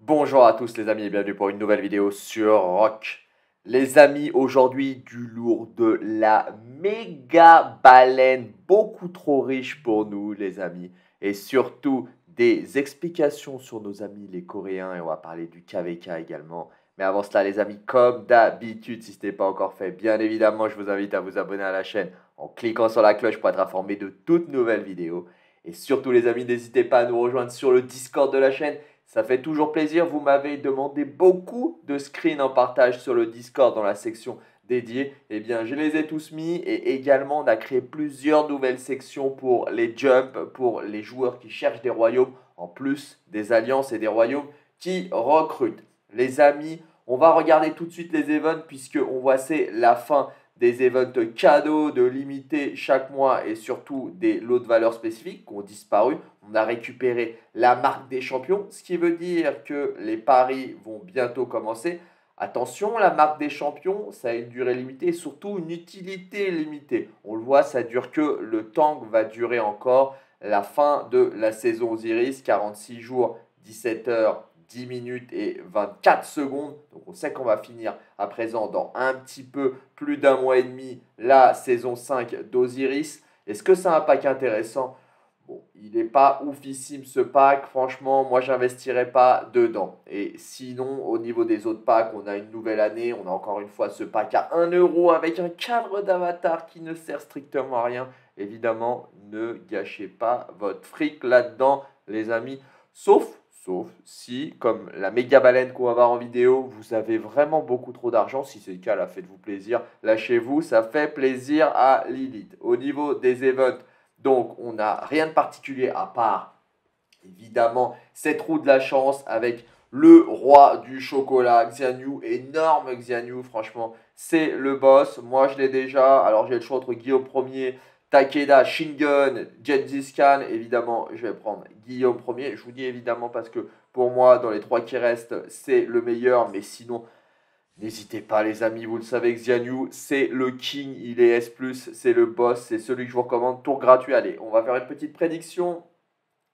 Bonjour à tous les amis et bienvenue pour une nouvelle vidéo sur Rock. Les amis, aujourd'hui du lourd de la méga baleine, beaucoup trop riche pour nous les amis. Et surtout des explications sur nos amis les Coréens et on va parler du KVK également. Mais avant cela les amis, comme d'habitude, si ce n'est pas encore fait, bien évidemment je vous invite à vous abonner à la chaîne en cliquant sur la cloche pour être informé de toutes nouvelles vidéos. Et surtout les amis, n'hésitez pas à nous rejoindre sur le Discord de la chaîne ça fait toujours plaisir. Vous m'avez demandé beaucoup de screens en partage sur le Discord dans la section dédiée. Eh bien, je les ai tous mis et également on a créé plusieurs nouvelles sections pour les jumps, pour les joueurs qui cherchent des royaumes, en plus des alliances et des royaumes qui recrutent. Les amis, on va regarder tout de suite les events puisque on voit c'est la fin des events cadeaux de limiter chaque mois et surtout des lots de valeurs spécifiques qui ont disparu. On a récupéré la marque des champions, ce qui veut dire que les paris vont bientôt commencer. Attention, la marque des champions, ça a une durée limitée surtout une utilité limitée. On le voit, ça dure que le temps va durer encore la fin de la saison Osiris, 46 jours, 17 heures 10 minutes et 24 secondes. Donc on sait qu'on va finir à présent dans un petit peu plus d'un mois et demi la saison 5 d'Osiris. Est-ce que c'est un pack intéressant? Bon, il n'est pas oufissime ce pack. Franchement, moi, j'investirais pas dedans. Et sinon, au niveau des autres packs, on a une nouvelle année. On a encore une fois ce pack à 1 euro avec un cadre d'avatar qui ne sert strictement à rien. Évidemment, ne gâchez pas votre fric là-dedans, les amis. Sauf Sauf si, comme la méga baleine qu'on va voir en vidéo, vous avez vraiment beaucoup trop d'argent. Si c'est le cas, là, faites-vous plaisir. Lâchez-vous, ça fait plaisir à Lilith. Au niveau des events, donc, on n'a rien de particulier à part, évidemment, cette roue de la chance avec le roi du chocolat, Xianyu, énorme Xianyu, franchement, c'est le boss. Moi, je l'ai déjà. Alors, j'ai le choix entre Guillaume Ier, Takeda, Shingun, Genghis Khan, évidemment, je vais prendre Guillaume Ier. Je vous dis évidemment parce que pour moi, dans les trois qui restent, c'est le meilleur. Mais sinon, n'hésitez pas, les amis, vous le savez, Xianyu, c'est le king, il est S, c'est le boss, c'est celui que je vous recommande. Tour gratuit, allez, on va faire une petite prédiction.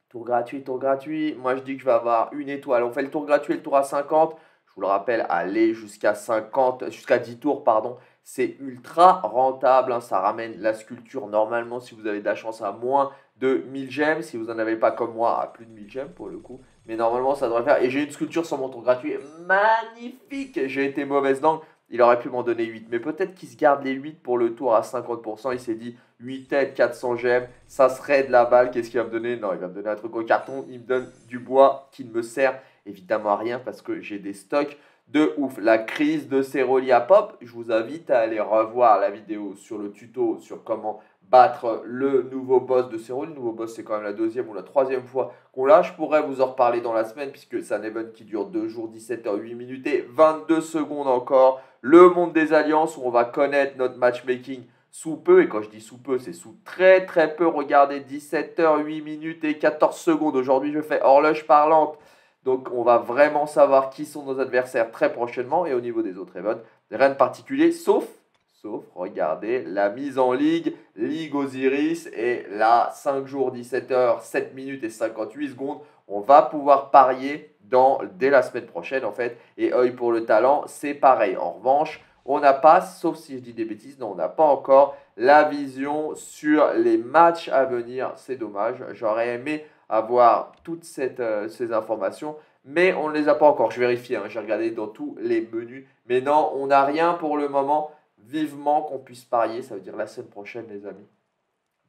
Tour gratuit, tour gratuit. Moi, je dis que je vais avoir une étoile. On fait le tour gratuit, le tour à 50. Je vous le rappelle, allez jusqu'à 50, jusqu'à 10 tours, pardon. C'est ultra rentable, hein. ça ramène la sculpture normalement si vous avez de la chance à moins de 1000 gemmes, si vous n'en avez pas comme moi à plus de 1000 gemmes pour le coup. Mais normalement ça devrait faire. Et j'ai une sculpture sur mon tour gratuit magnifique. J'ai été mauvaise langue, il aurait pu m'en donner 8. Mais peut-être qu'il se garde les 8 pour le tour à 50%. Il s'est dit 8 têtes, 400 gemmes, ça serait de la balle. Qu'est-ce qu'il va me donner? Non, il va me donner un truc au carton. Il me donne du bois qui ne me sert évidemment à rien parce que j'ai des stocks de ouf. La crise de Cerolia Pop, je vous invite à aller revoir la vidéo sur le tuto sur comment battre le nouveau boss de Ceroli. Le nouveau boss, c'est quand même la deuxième ou la troisième fois qu'on l'a. Je pourrais vous en reparler dans la semaine puisque c'est un event qui dure 2 jours, 17 h 8 minutes et 22 secondes encore. Le monde des alliances où on va connaître notre matchmaking sous peu. Et quand je dis sous peu, c'est sous très très peu. Regardez, 17 h 8 minutes et 14 secondes. Aujourd'hui, je fais horloge parlante. Donc on va vraiment savoir qui sont nos adversaires très prochainement. Et au niveau des autres events, rien de particulier, sauf, sauf, regardez, la mise en ligue, Ligue Osiris, et là, 5 jours, 17 heures, 7 minutes et 58 secondes, on va pouvoir parier dans, dès la semaine prochaine en fait. Et œil pour le talent, c'est pareil. En revanche, on n'a pas, sauf si je dis des bêtises, non, on n'a pas encore la vision sur les matchs à venir. C'est dommage. J'aurais aimé avoir toutes euh, ces informations, mais on ne les a pas encore. Je vérifie, hein, j'ai regardé dans tous les menus. Mais non, on n'a rien pour le moment. Vivement qu'on puisse parier, ça veut dire la semaine prochaine, les amis.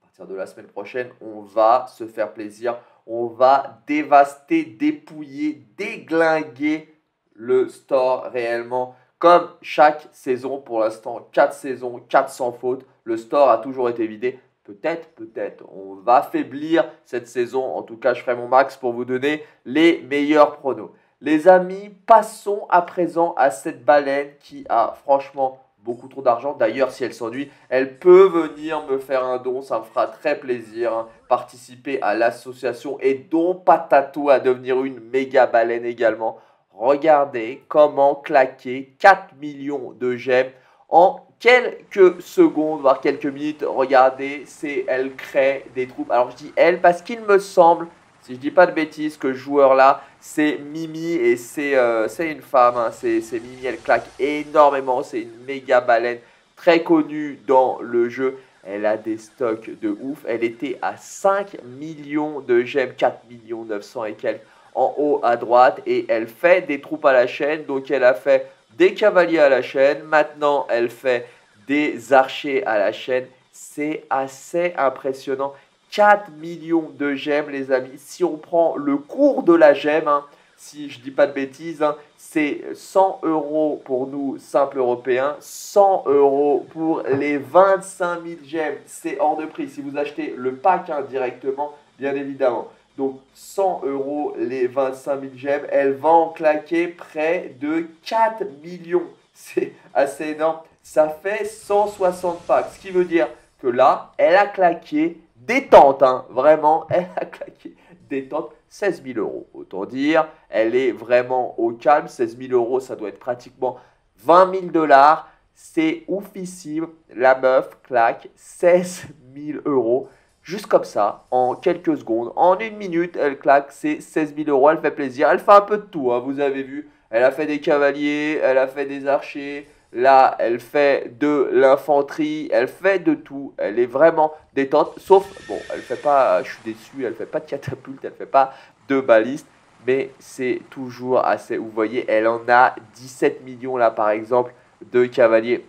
À partir de la semaine prochaine, on va se faire plaisir. On va dévaster, dépouiller, déglinguer le store réellement. Comme chaque saison, pour l'instant, 4 saisons, 400 fautes. Le store a toujours été vidé. Peut-être, peut-être. On va faiblir cette saison. En tout cas, je ferai mon max pour vous donner les meilleurs pronos. Les amis, passons à présent à cette baleine qui a franchement beaucoup trop d'argent. D'ailleurs, si elle s'ennuie, elle peut venir me faire un don. Ça me fera très plaisir. Hein. Participer à l'association et don Patato à devenir une méga baleine également. Regardez comment claquer 4 millions de gemmes en quelques secondes, voire quelques minutes. Regardez, c'est elle crée des troupes. Alors je dis elle parce qu'il me semble, si je dis pas de bêtises, que ce joueur-là, c'est Mimi et c'est euh, une femme. Hein. C'est Mimi, elle claque énormément. C'est une méga baleine très connue dans le jeu. Elle a des stocks de ouf. Elle était à 5 millions de gemmes, 4 millions 900 et quelques en haut à droite. Et elle fait des troupes à la chaîne. Donc elle a fait des cavaliers à la chaîne. Maintenant, elle fait des archers à la chaîne. C'est assez impressionnant. 4 millions de gemmes, les amis. Si on prend le cours de la gemme, hein, si je dis pas de bêtises, hein, c'est 100 euros pour nous, simples européens, 100 euros pour les 25 000 gemmes. C'est hors de prix si vous achetez le pack hein, directement, bien évidemment. Donc 100 euros les 25 000 gemmes, elle va en claquer près de 4 millions. C'est assez énorme. Ça fait 160 packs, ce qui veut dire que là, elle a claqué détente, hein, vraiment, elle a claqué détente 16 000 euros. Autant dire, elle est vraiment au calme. 16 000 euros, ça doit être pratiquement 20 000 dollars. C'est oufissime. La meuf claque 16 000 euros. Juste comme ça, en quelques secondes, en une minute, elle claque ses 16 000 euros. Elle fait plaisir. Elle fait un peu de tout, hein, vous avez vu. Elle a fait des cavaliers, elle a fait des archers, Là, elle fait de l'infanterie, elle fait de tout. Elle est vraiment détente. Sauf, bon, elle fait pas, je suis déçu, elle fait pas de catapulte, elle fait pas de baliste. Mais c'est toujours assez. Vous voyez, elle en a 17 millions là, par exemple, de cavaliers.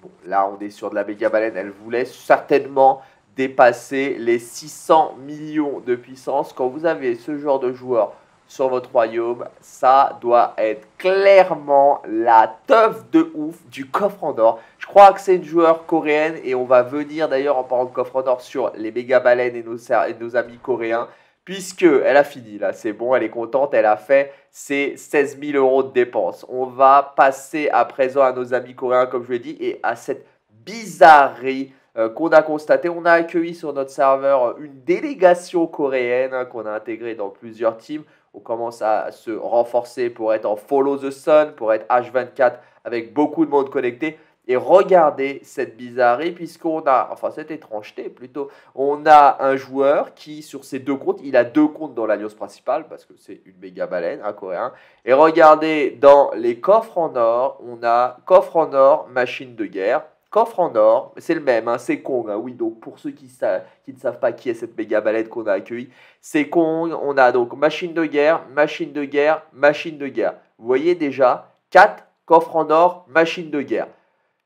Bon, là, on est sur de la méga baleine. Elle voulait certainement dépasser les 600 millions de puissance. Quand vous avez ce genre de joueur sur votre royaume, ça doit être clairement la teuf de ouf du coffre en or. Je crois que c'est une joueur coréenne et on va venir d'ailleurs en parlant de coffre en or sur les méga baleines et nos, et nos amis coréens. Puisque elle a fini là, c'est bon, elle est contente, elle a fait ses 16 000 euros de dépenses. On va passer à présent à nos amis coréens, comme je l'ai dit, et à cette bizarrerie qu'on a constaté. On a accueilli sur notre serveur une délégation coréenne hein, qu'on a intégrée dans plusieurs teams on commence à se renforcer pour être en follow the sun, pour être H24 avec beaucoup de monde connecté. Et regardez cette bizarrerie, puisqu'on a, enfin cette étrangeté plutôt, on a un joueur qui, sur ses deux comptes, il a deux comptes dans l'alliance principale, parce que c'est une méga baleine, un coréen. Et regardez, dans les coffres en or, on a coffre en or, machine de guerre, Coffre en or, c'est le même, hein, c'est Kong. Hein, oui, donc pour ceux qui, qui, ne savent pas qui est cette méga balette qu'on a accueillie, c'est Kong. On a donc machine de guerre, machine de guerre, machine de guerre. Vous voyez déjà 4 coffres en or, machine de guerre.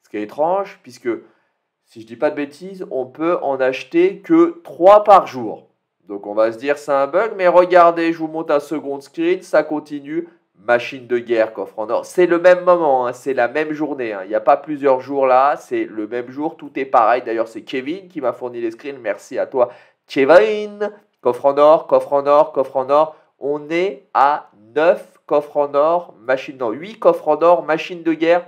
Ce qui est étrange, puisque si je dis pas de bêtises, on peut en acheter que 3 par jour. Donc on va se dire c'est un bug, mais regardez, je vous montre un second screen, ça continue machine de guerre, coffre en or. C'est le même moment, hein, c'est la même journée. Hein. Il n'y a pas plusieurs jours là, c'est le même jour, tout est pareil. D'ailleurs, c'est Kevin qui m'a fourni les screens. Merci à toi, Kevin. Coffre en or, coffre en or, coffre en or. On est à 9 coffres en or, machine, non, 8 coffres en or, machine de guerre,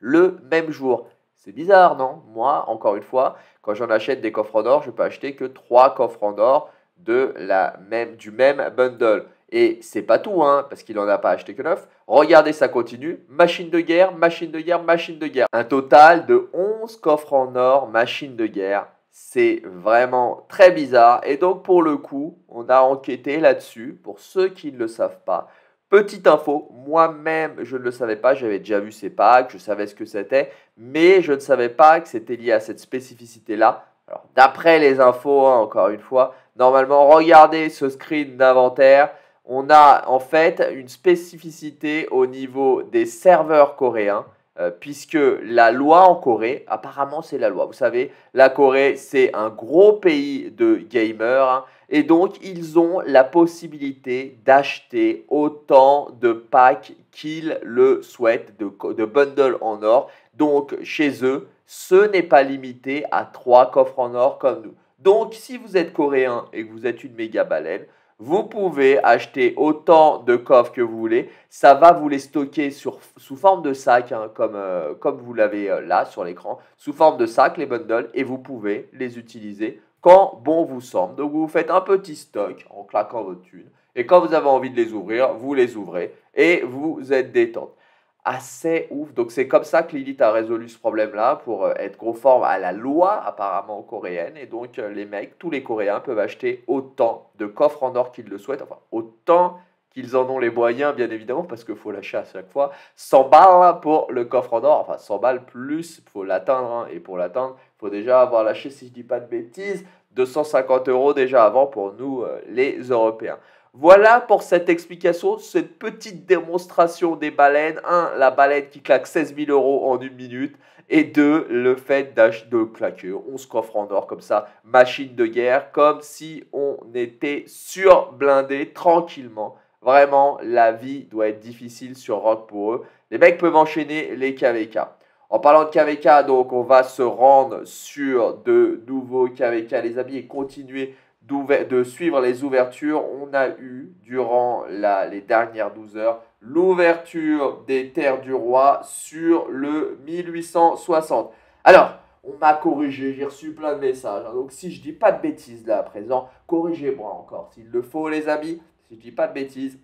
le même jour. C'est bizarre, non? Moi, encore une fois, quand j'en achète des coffres en or, je peux acheter que 3 coffres en or de la du même bundle. Et c'est pas tout, hein, parce qu'il n'en a pas acheté que neuf. Regardez, ça continue. Machine de guerre, machine de guerre, machine de guerre. Un total de 11 coffres en or, machine de guerre. C'est vraiment très bizarre. Et donc, pour le coup, on a enquêté là-dessus. Pour ceux qui ne le savent pas, Petite info, moi-même, je ne le savais pas, j'avais déjà vu ces packs, je savais ce que c'était, mais je ne savais pas que c'était lié à cette spécificité-là. Alors, d'après les infos, hein, encore une fois, normalement, regardez ce screen d'inventaire on a en fait une spécificité au niveau des serveurs coréens, euh, puisque la loi en Corée, apparemment c'est la loi, vous savez, la Corée c'est un gros pays de gamers, hein, et donc ils ont la possibilité d'acheter autant de packs qu'ils le souhaitent, de, de bundles en or. Donc chez eux, ce n'est pas limité à trois coffres en or comme nous. Donc si vous êtes coréen et que vous êtes une méga baleine, vous pouvez acheter autant de coffres que vous voulez. Ça va vous les stocker sous forme de sac, hein, comme, euh, comme vous l'avez euh, là sur l'écran, sous forme de sac, les bundles, et vous pouvez les utiliser quand bon vous semble. Donc vous faites un petit stock en claquant votre thune, Et quand vous avez envie de les ouvrir, vous les ouvrez et vous êtes détente. Assez ouf. Donc c'est comme ça que Lilith a résolu ce problème-là pour euh, être conforme à la loi apparemment coréenne. Et donc euh, les mecs, tous les Coréens peuvent acheter autant de coffres en or qu'ils le souhaitent. Enfin, autant qu'ils en ont les moyens, bien évidemment, parce qu'il faut lâcher à chaque fois 100 balles pour le coffre en or. Enfin, 100 balles plus, faut l'atteindre. Hein. Et pour l'atteindre, faut déjà avoir lâché, si je dis pas de bêtises, 250 euros déjà avant pour nous, euh, les Européens. Voilà pour cette explication, cette petite démonstration des baleines. Un, la baleine qui claque 16 000 euros en une minute. Et deux, le fait de claquer 11 coffres en or comme ça, machine de guerre, comme si on était surblindé tranquillement. Vraiment, la vie doit être difficile sur Rock pour eux. Les mecs peuvent enchaîner les KVK. En parlant de KVK, donc on va se rendre sur de nouveaux KVK, les amis, et continuer de suivre les ouvertures. On a eu, durant les dernières 12 heures, l'ouverture des terres du roi sur le 1860. Alors, on m'a corrigé, j'ai reçu plein de messages. Hein. donc, si je dis pas de bêtises là à présent, corrigez-moi encore s'il le faut, les amis. Si je dis pas de bêtises,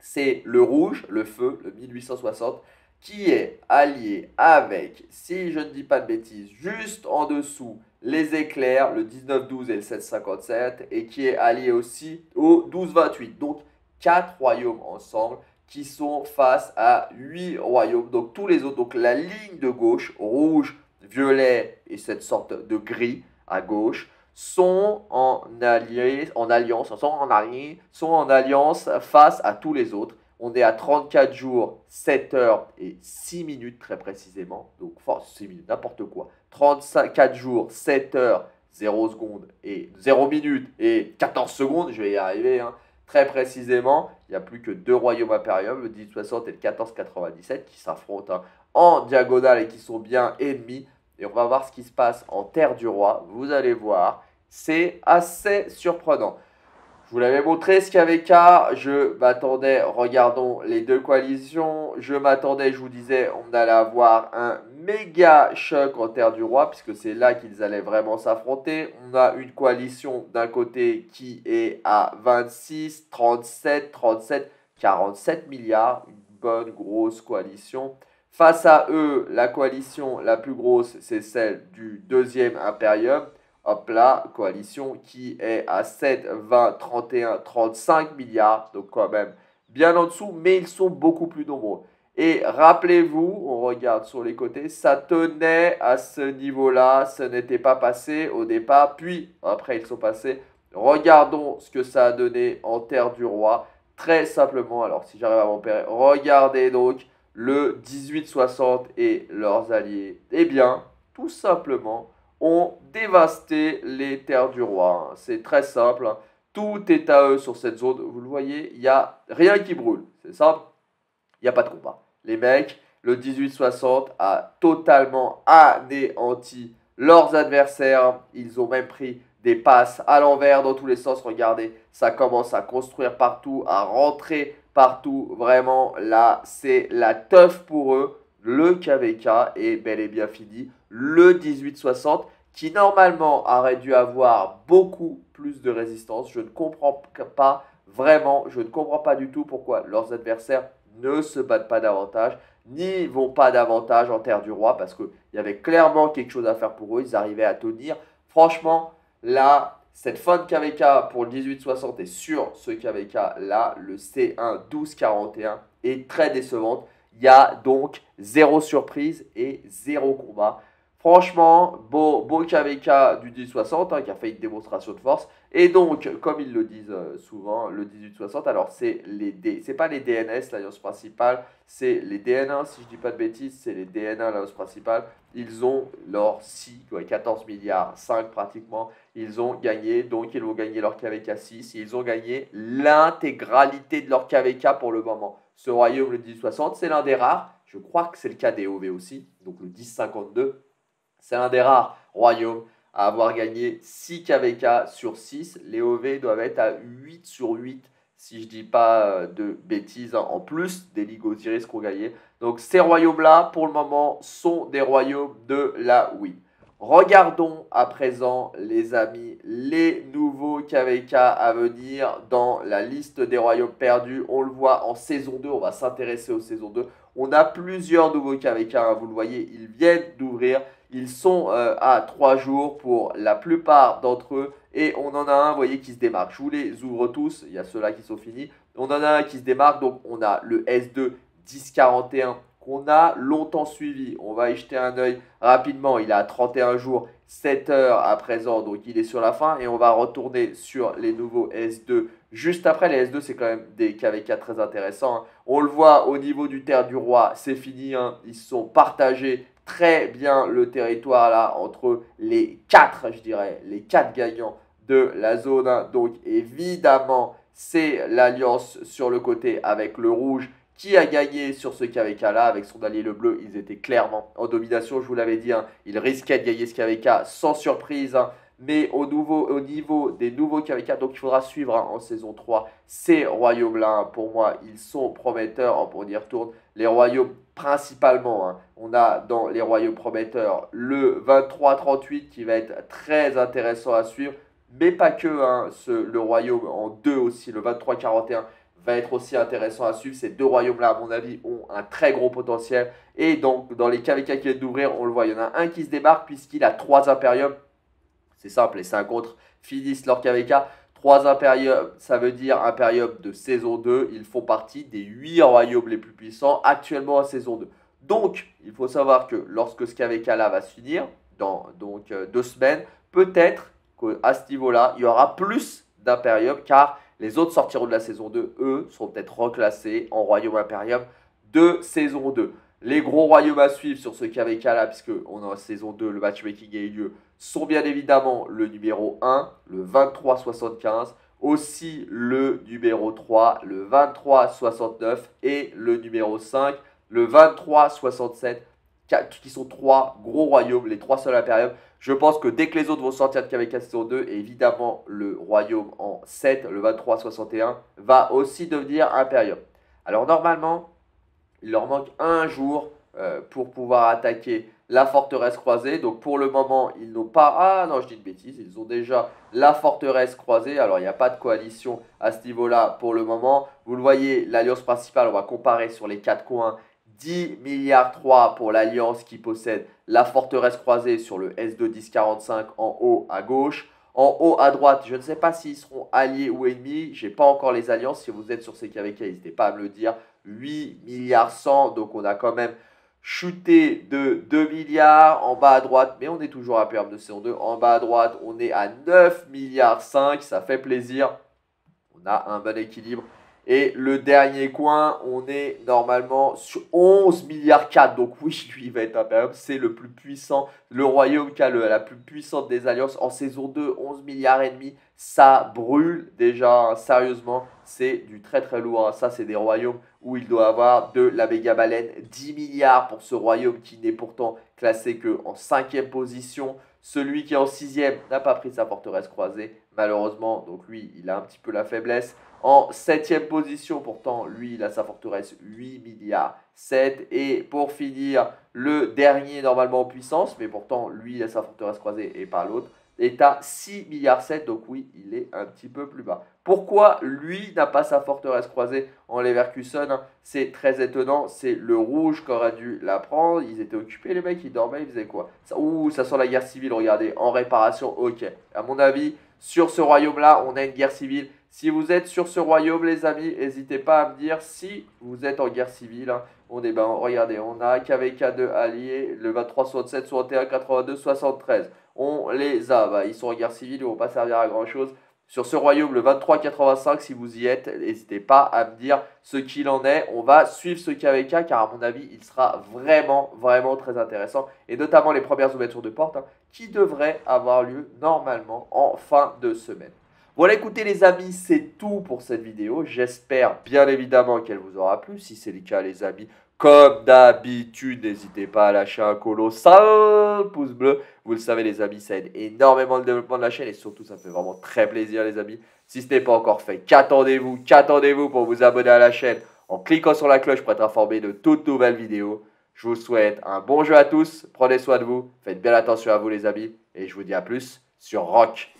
c'est le rouge, le feu, le 1860 qui est allié avec, si je ne dis pas de bêtises, juste en dessous, les éclairs, le 19-12 et le 757, et qui est allié aussi au 12-28. Donc, quatre royaumes ensemble qui sont face à huit royaumes. Donc, tous les autres, donc la ligne de gauche, rouge, violet et cette sorte de gris à gauche, sont en, allié, en alliance, sont en, allié, sont en alliance face à tous les autres. On est à 34 jours, 7 heures et 6 minutes très précisément. Donc, enfin, 6 minutes, n'importe quoi. 34 jours, 7 heures, 0 secondes et 0 minutes et 14 secondes. Je vais y arriver. Hein. Très précisément, il n'y a plus que deux royaumes impériaux, le 1860 et le 1497, qui s'affrontent hein, en diagonale et qui sont bien ennemis. Et on va voir ce qui se passe en Terre du Roi. Vous allez voir, c'est assez surprenant. Je vous l'avais montré ce KVK, je m'attendais, regardons les deux coalitions, je m'attendais, je vous disais, on allait avoir un méga choc en Terre du Roi, puisque c'est là qu'ils allaient vraiment s'affronter. On a une coalition d'un côté qui est à 26, 37, 37, 47 milliards, une bonne grosse coalition. Face à eux, la coalition la plus grosse, c'est celle du deuxième Imperium hop là, coalition qui est à 7, 20, 31, 35 milliards, donc quand même bien en dessous, mais ils sont beaucoup plus nombreux. Et rappelez-vous, on regarde sur les côtés, ça tenait à ce niveau-là, ce n'était pas passé au départ, puis après ils sont passés. Regardons ce que ça a donné en Terre du Roi. Très simplement, alors si j'arrive à m'empérer, regardez donc le 1860 et leurs alliés. Eh bien, tout simplement, ont dévasté les terres du roi. C'est très simple. Hein. Tout est à eux sur cette zone. Vous le voyez, il n'y a rien qui brûle. C'est simple. Il n'y a pas de combat. Les mecs, le 1860 a totalement anéanti leurs adversaires. Ils ont même pris des passes à l'envers dans tous les sens. Regardez, ça commence à construire partout, à rentrer partout. Vraiment, là, c'est la teuf pour eux. Le KVK est bel et bien fini le 1860, qui normalement aurait dû avoir beaucoup plus de résistance. Je ne comprends pas vraiment, je ne comprends pas du tout pourquoi leurs adversaires ne se battent pas davantage, ni vont pas davantage en terre du roi, parce qu'il y avait clairement quelque chose à faire pour eux, ils arrivaient à tenir. Franchement, là, cette fin de KVK pour le 1860 et sur ce KVK là, le C1 1241 est très décevante. Il y a donc zéro surprise et zéro combat. Franchement, beau, beau KVK du 1860 hein, qui a fait une démonstration de force. Et donc, comme ils le disent euh, souvent, le 1860, alors c'est les c'est pas les DNS, l'alliance principale, c'est les DNA, si je dis pas de bêtises, c'est les DNA, l'alliance principale. Ils ont leur 6, 14 milliards, 5 pratiquement, ils ont gagné, donc ils vont gagner leur KVK 6, ils ont gagné l'intégralité de leur KVK pour le moment. Ce royaume, le 1860, c'est l'un des rares, je crois que c'est le cas des OV aussi, donc le 1052 c'est un des rares royaumes à avoir gagné 6 KVK sur 6. Les OV doivent être à 8 sur 8, si je dis pas euh, de bêtises, hein, en plus des Ligues Osiris qu'on gagné. Donc ces royaumes-là, pour le moment, sont des royaumes de la Wii. Regardons à présent, les amis, les nouveaux KVK à venir dans la liste des royaumes perdus. On le voit en saison 2, on va s'intéresser aux saisons 2. On a plusieurs nouveaux KVK, hein, vous le voyez, ils viennent d'ouvrir. Ils sont euh, à 3 jours pour la plupart d'entre eux. Et on en a un, vous voyez, qui se démarque. Je vous les ouvre tous. Il y a ceux-là qui sont finis. On en a un qui se démarque. Donc, on a le S2 1041 qu'on a longtemps suivi. On va y jeter un œil rapidement. Il a 31 jours, 7 heures à présent. Donc, il est sur la fin. Et on va retourner sur les nouveaux S2 juste après. Les S2, c'est quand même des KVK très intéressants. Hein. On le voit au niveau du Terre du Roi. C'est fini. Hein. Ils sont partagés très bien le territoire là entre les quatre, je dirais, les quatre gagnants de la zone 1. Donc évidemment, c'est l'alliance sur le côté avec le rouge qui a gagné sur ce KVK là avec son allié le bleu. Ils étaient clairement en domination, je vous l'avais dit. Hein. Ils risquaient de gagner ce KVK sans surprise. Hein. Mais au, niveau des nouveaux KVK, donc il faudra suivre hein, en saison 3 ces royaumes-là. Pour moi, ils sont prometteurs. pour y retourne. Les royaumes principalement, on a dans les royaumes prometteurs le 23-38 qui va être très intéressant à suivre mais pas que. Le royaume en deux aussi, le 23-41, va être aussi intéressant à suivre. Ces deux royaumes-là, à mon avis, ont un très gros potentiel. Et donc, dans les KVK qui viennent d'ouvrir, on le voit, il y en a un qui se démarque puisqu'il a trois impériums. C'est simple, les 5 autres finissent leur KVK. Trois impériums, ça veut dire impérium de saison 2. Ils font partie des 8 royaumes les plus puissants actuellement en saison 2. Donc, il faut savoir que lorsque ce KVK-là va se finir, dans donc, euh, deux semaines, peut-être qu'à ce niveau-là, il y aura plus d'Imperium car les autres sortiront de la saison 2, eux, seront peut-être reclassés en Royaume Imperium de saison 2. Les gros royaumes à suivre sur ce KVK là, puisque on a saison 2, le matchmaking a eu lieu, sont bien évidemment le numéro 1, le 23-75, aussi le numéro 3, le 23-69 et le numéro 5, le 23-67 qui sont trois gros royaumes, les trois seuls impériums. Je pense que dès que les autres vont sortir de KVK saison 2, et évidemment le royaume en 7, le 23-61, va aussi devenir impérium. Alors normalement, il leur manque un jour euh, pour pouvoir attaquer la forteresse croisée. Donc pour le moment, ils n'ont pas... Ah non, je dis une bêtise, ils ont déjà la forteresse croisée. Alors il n'y a pas de coalition à ce niveau-là pour le moment. Vous le voyez, l'alliance principale, on va comparer sur les quatre coins 10 milliards 3 pour l'Alliance qui possède la forteresse croisée sur le S2 1045 en haut à gauche. En haut à droite, je ne sais pas s'ils seront alliés ou ennemis. J'ai pas encore les alliances. Si vous êtes sur ces KVK, n'hésitez pas à me le dire. 8 milliards 100. Donc on a quand même chuté de 2 milliards en bas à droite. Mais on est toujours à perte de CO2. En bas à droite, on est à 9 milliards 5. Ça fait plaisir. On a un bon équilibre. Et le dernier coin, on est normalement sur 11 milliards 4. Donc oui, lui, il va être impérium. C'est le plus puissant, le royaume qui a la plus puissante des alliances. En saison 2, 11 milliards et demi. Ça brûle déjà, hein, sérieusement. C'est du très très lourd. Hein. Ça, c'est des royaumes où il doit avoir de la méga baleine. 10 milliards pour ce royaume qui n'est pourtant classé que en cinquième position. Celui qui est en sixième n'a pas pris sa forteresse croisée, malheureusement. Donc lui, il a un petit peu la faiblesse. En septième position, pourtant, lui, il a sa forteresse 8 milliards 7. Et pour finir, le dernier normalement en puissance, mais pourtant, lui, il a sa forteresse croisée et pas l'autre, est à 6 milliards 7. Donc oui, il est un petit peu plus bas. Pourquoi lui n'a pas sa forteresse croisée en Leverkusen C'est très étonnant. C'est le rouge qui aurait dû la prendre. Ils étaient occupés, les mecs, ils dormaient, ils faisaient quoi? Ouh, ça sent la guerre civile, regardez. En réparation, ok. À mon avis, sur ce royaume-là, on a une guerre civile. Si vous êtes sur ce royaume, les amis, n'hésitez pas à me dire si vous êtes en guerre civile. Hein. On est, ben, regardez, on a KVK2 alliés, le 23, 67, 61, 82, 73. On les a. Bah, ils sont en guerre civile, ils ne vont pas servir à grand chose. Sur ce royaume, le 23-85, si vous y êtes, n'hésitez pas à me dire ce qu'il en est. On va suivre ce KVK car à mon avis, il sera vraiment, vraiment très intéressant. Et notamment les premières ouvertures de porte hein, qui devraient avoir lieu normalement en fin de semaine. Voilà, écoutez les amis, c'est tout pour cette vidéo. J'espère bien évidemment qu'elle vous aura plu. Si c'est le cas les amis, comme d'habitude, n'hésitez pas à lâcher un colossal pouce bleu. Vous le savez les amis, ça aide énormément le développement de la chaîne et surtout ça fait vraiment très plaisir les amis. Si ce n'est pas encore fait, qu'attendez-vous Qu'attendez-vous pour vous abonner à la chaîne en cliquant sur la cloche pour être informé de toutes nouvelles vidéos Je vous souhaite un bon jeu à tous. Prenez soin de vous. Faites bien attention à vous, les amis. Et je vous dis à plus sur Rock.